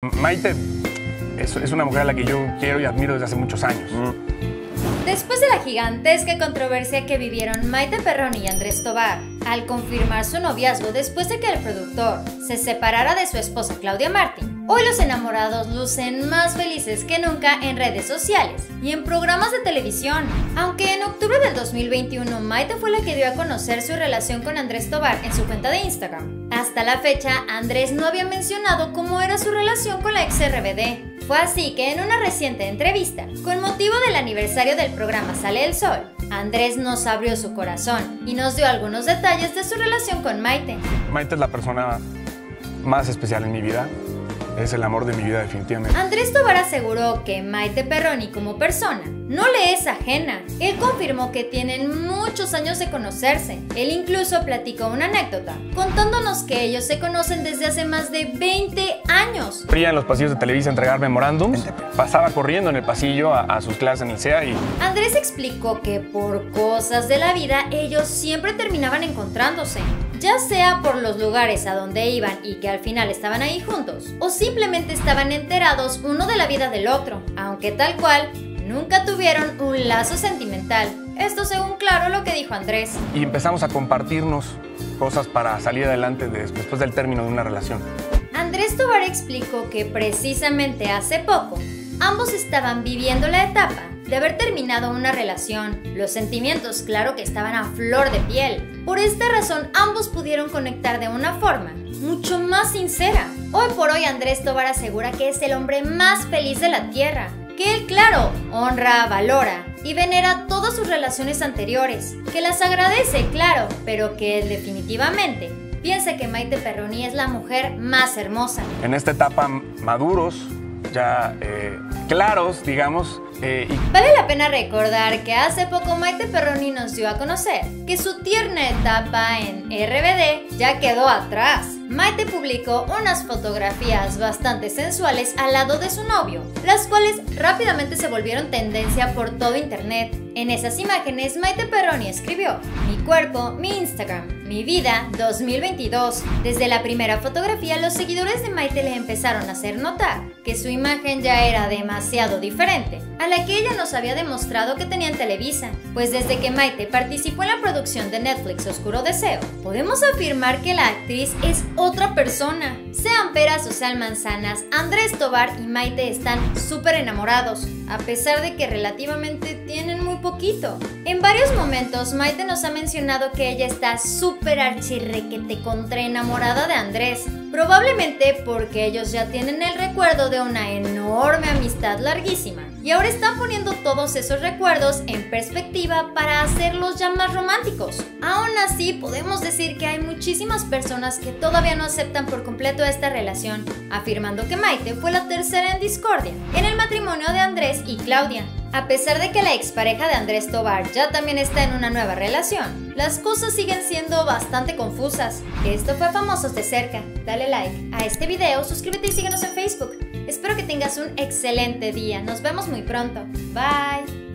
Maite es, es una mujer a la que yo quiero y admiro desde hace muchos años. Después de la gigantesca controversia que vivieron Maite Perroni y Andrés Tobar, al confirmar su noviazgo después de que el productor se separara de su esposa Claudia Martin, hoy los enamorados lucen más felices que nunca en redes sociales y en programas de televisión. Aunque en octubre del 2021 Maite fue la que dio a conocer su relación con Andrés Tobar en su cuenta de Instagram. Hasta la fecha, Andrés no había mencionado cómo era su relación con la ex RBD, fue así que en una reciente entrevista, con motivo del aniversario del programa Sale el Sol, Andrés nos abrió su corazón y nos dio algunos detalles de su relación con Maite. Maite es la persona más especial en mi vida. Es el amor de mi vida definitivamente. Andrés Tobar aseguró que Maite Perroni como persona no le es ajena. Él confirmó que tienen muchos años de conocerse. Él incluso platicó una anécdota, contándonos que ellos se conocen desde hace más de 20 años. Fría en los pasillos de Televisa a entregar memorándums. Pasaba corriendo en el pasillo a, a sus clases en el CEA y Andrés explicó que por cosas de la vida ellos siempre terminaban encontrándose, ya sea por los lugares a donde iban y que al final estaban ahí juntos, o simplemente estaban enterados uno de la vida del otro, aunque tal cual nunca tuvieron un lazo sentimental. Esto según claro lo que dijo Andrés. y empezamos a compartirnos cosas para salir adelante des- después del término de una relación. Andrés Tobar explicó que precisamente hace poco ambos estaban viviendo la etapa de haber terminado una relación. Los sentimientos, claro que estaban a flor de piel. Por esta razón, ambos pudieron conectar de una forma mucho más sincera. Hoy por hoy, Andrés Tobar asegura que es el hombre más feliz de la Tierra. Que él, claro, honra, valora y venera todas sus relaciones anteriores. Que las agradece, claro, pero que él definitivamente piensa que Maite Perroni es la mujer más hermosa. En esta etapa maduros, ya eh, claros, digamos, eh, Vale la pena recordar que hace poco Maite Perroni nos dio a conocer que su tierna etapa en RBD ya quedó atrás. Maite publicó unas fotografías bastante sensuales al lado de su novio, las cuales rápidamente se volvieron tendencia por todo internet. En esas imágenes, Maite Perroni escribió: Mi cuerpo, mi Instagram, mi vida 2022. Desde la primera fotografía, los seguidores de Maite le empezaron a hacer notar que su imagen ya era demasiado diferente a la que ella nos había demostrado que tenía en Televisa. Pues desde que Maite participó en la producción de Netflix Oscuro Deseo, podemos afirmar que la actriz es otra persona. Sean peras o sean manzanas, Andrés Tobar y Maite están súper enamorados, a pesar de que relativamente tienen muy poquito. En varios momentos, Maite nos ha mencionado que ella está súper archirrequete contra enamorada de Andrés, probablemente porque ellos ya tienen el recuerdo de una enorme amistad larguísima. Y ahora están poniendo todos esos recuerdos en perspectiva para hacerlos ya más románticos. Aún así, podemos decir que hay muchísimas personas que todavía no aceptan por completo esta relación, afirmando que Maite fue la tercera en discordia en el matrimonio de Y Claudia. A pesar de que la expareja de Andrés Tobar ya también está en una nueva relación, las cosas siguen siendo bastante confusas. Esto fue Famosos de Cerca. Dale like a este video, suscríbete y síguenos en Facebook. Espero que tengas un excelente día. Nos vemos muy pronto. Bye.